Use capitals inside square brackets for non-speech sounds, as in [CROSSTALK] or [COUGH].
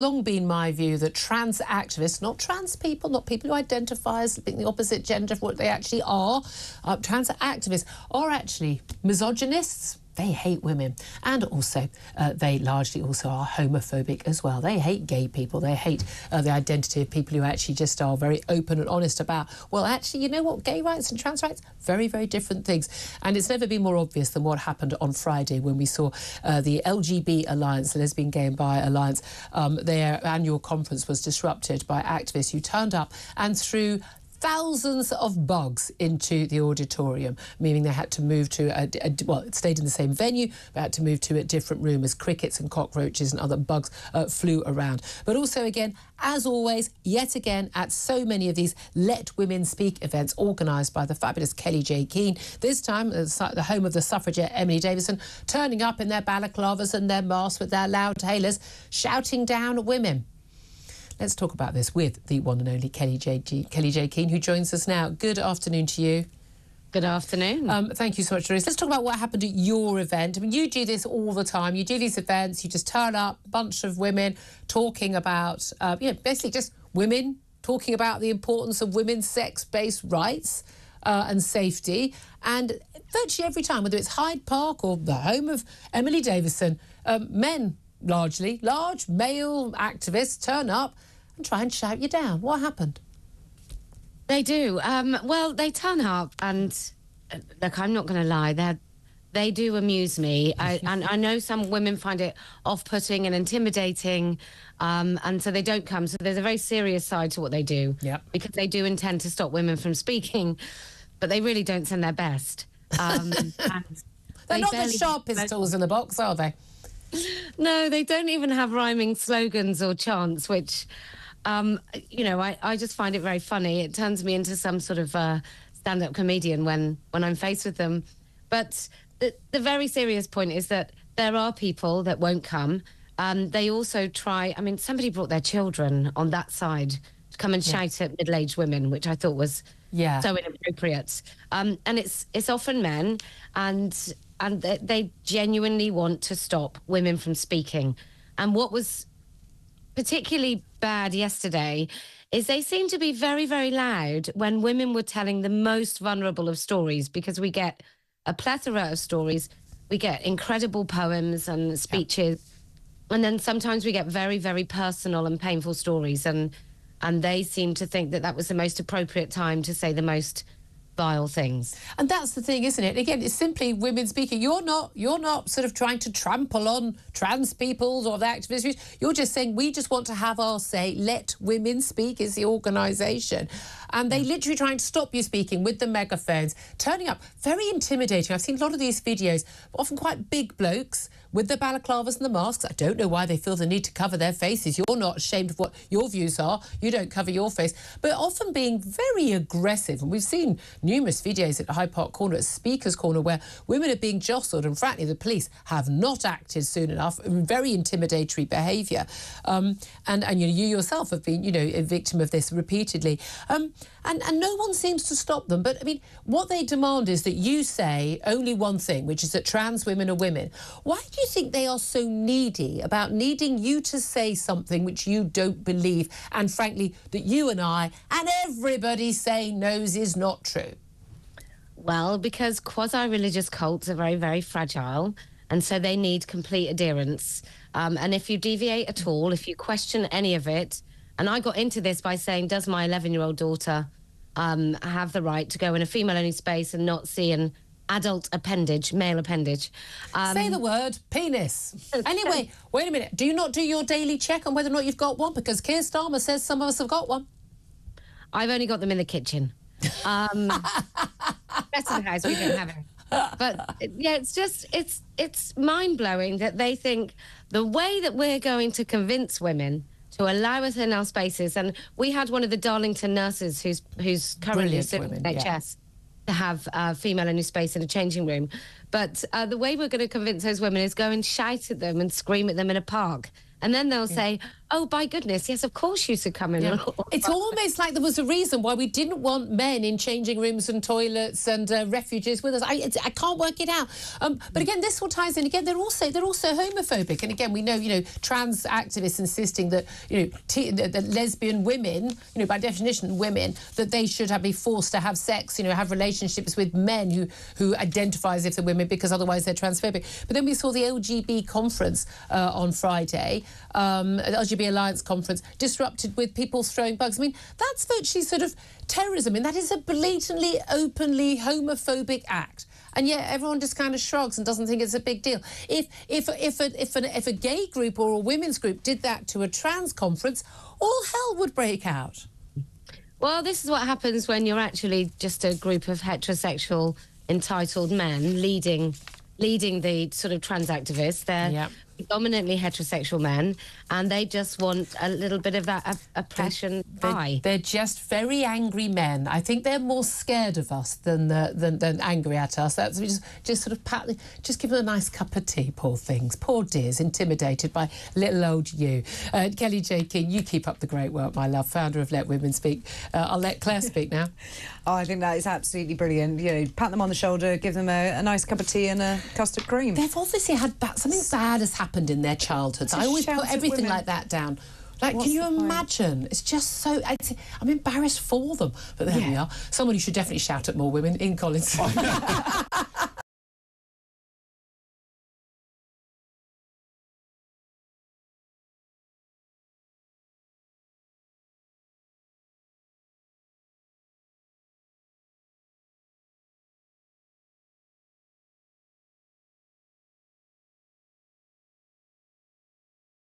long been my view that trans activists, not trans people, not people who identify as being the opposite gender of what they actually are, uh, trans activists are actually misogynists they hate women. And also, uh, they largely also are homophobic as well. They hate gay people. They hate uh, the identity of people who actually just are very open and honest about, well, actually, you know what, gay rights and trans rights, very, very different things. And it's never been more obvious than what happened on Friday when we saw uh, the LGB Alliance, the Lesbian, Gay and Bi Alliance, um, their annual conference was disrupted by activists who turned up and threw thousands of bugs into the auditorium, meaning they had to move to a, a, well, it stayed in the same venue, but had to move to a different room as crickets and cockroaches and other bugs uh, flew around. But also, again, as always, yet again, at so many of these Let Women Speak events organised by the fabulous Kelli-Jay Keen, this time uh, the home of the suffragette Emily Davison, turning up in their balaclavas and their masks with their loud hailers, shouting down women. Let's talk about this with the one and only Kelli-Jay Kelly J. Keen, who joins us now. Good afternoon to you. Good afternoon. Um, thank you so much, Doris. Let's talk about what happened at your event. I mean, you do this all the time. You do these events. You just turn up, bunch of women talking about, uh, you know, basically just women talking about the importance of women's sex-based rights uh, and safety. And virtually every time, whether it's Hyde Park or the home of Emily Davison, um, men largely, large male activists turn up and try and shout you down. What happened? They do. Um, well, they turn up, and uh, look, I'm not going to lie, they they do amuse me. [LAUGHS] I, and I know some women find it off-putting and intimidating, um, and so they don't come. So there's a very serious side to what they do, yep. because they do intend to stop women from speaking, but they really don't send their best. Um, [LAUGHS] They're they not the sharpest tools in the box, are they? No, they don't even have rhyming slogans or chants, which um, you know, I, I just find it very funny. It turns me into some sort of uh, stand-up comedian when when I'm faced with them. But the, the very serious point is that there are people that won't come. Um, they also try. I mean, somebody brought their children on that side to come and yeah. shout at middle-aged women, which I thought was yeah. so inappropriate. Um, and it's it's often men, and and they, they genuinely want to stop women from speaking. And what was particularly bad yesterday is they seem to be very, very loud when women were telling the most vulnerable of stories because we get a plethora of stories. We get incredible poems and speeches. Yeah. And then sometimes we get very, very personal and painful stories. And, and they seem to think that that was the most appropriate time to say the most vile things. And that's the thing, isn't it? Again, it's simply women speaking. You're not you're not sort of trying to trample on trans peoples or the activists. You're just saying we just want to have our say. Let women speak is the organisation. And they mm. literally trying to stop you speaking with the megaphones, turning up. Very intimidating. I've seen a lot of these videos, often quite big blokes with the balaclavas and the masks. I don't know why they feel the need to cover their faces. You're not ashamed of what your views are. You don't cover your face. But often being very aggressive. And we've seen numerous videos at Hyde Park Corner, at Speaker's Corner, where women are being jostled. And frankly, the police have not acted soon enough. Very intimidatory behaviour. Um, and and you, know, you yourself have been, you know, a victim of this repeatedly. Um, and, and no one seems to stop them. But I mean, what they demand is that you say only one thing, which is that trans women are women. Why do you think they are so needy about needing you to say something which you don't believe, and frankly, that you and I and everybody saying knows is not true? Well, because quasi religious cults are very, very fragile. And so they need complete adherence. Um, and if you deviate at all, if you question any of it, and I got into this by saying, does my 11 year old daughter um, have the right to go in a female only space and not see an adult appendage, male appendage? Um, Say the word penis. [LAUGHS] anyway, wait a minute. Do you not do your daily check on whether or not you've got one? Because Keir Starmer says some of us have got one. I've only got them in the kitchen. Um, [LAUGHS] the house, we don't have it. But yeah, it's just it's it's mind blowing that they think the way that we're going to convince women to allow us in our spaces. And we had one of the Darlington nurses who's who's currently serving NHS. Yeah. To have a female in a space in a changing room. But uh, the way we're going to convince those women is go and shout at them and scream at them in a park. And then they'll yeah. say, oh, by goodness, yes, of course you should come in. Yeah. [LAUGHS] it's almost like there was a reason why we didn't want men in changing rooms and toilets and uh, refuges with us. I, I can't work it out. Um, but again, this all ties in. Again, they're also they're also homophobic. And again, we know you know trans activists insisting that you know t- that, lesbian women, you know by definition women, that they should have, be forced to have sex, you know, have relationships with men who who identify as if they're women because otherwise they're transphobic. But then we saw the LGB conference uh, on Friday, um, Alliance conference, disrupted with people throwing bugs. I mean, that's virtually sort of terrorism. I mean, that is a blatantly, openly homophobic act and yet everyone just kind of shrugs and doesn't think it's a big deal. If if if a, if, a, if a gay group or a women's group did that to a trans conference, all hell would break out. Well, this is what happens when you're actually just a group of heterosexual entitled men leading leading the sort of trans activists. They're yep predominantly heterosexual men, and they just want a little bit of that oppression they're, they're, just very angry men. I think they're more scared of us than uh, than, than angry at us. That's just just sort of pat, just give them a nice cup of tea. Poor things, poor dears, intimidated by little old you. Uh, Kelli-Jay Keen, you keep up the great work, my love. Founder of Let Women Speak. Uh, I'll let Claire speak now. [LAUGHS] oh, I think that is absolutely brilliant. You know, pat them on the shoulder, give them a, a nice cup of tea and a custard cream. They've obviously had ba- something bad has happened happened in their childhoods. I always put everything like that down. Like, What's can you imagine? It's just so. I'm embarrassed for them. But there yeah. we are. Somebody should definitely shout at more women in Collins. [LAUGHS] [LAUGHS]